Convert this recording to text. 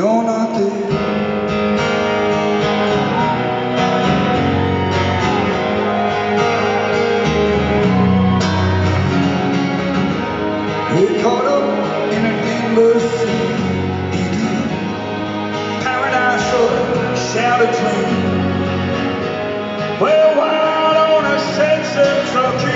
You're not there. We caught up of shouted dream. Well, wild on a sunset truck,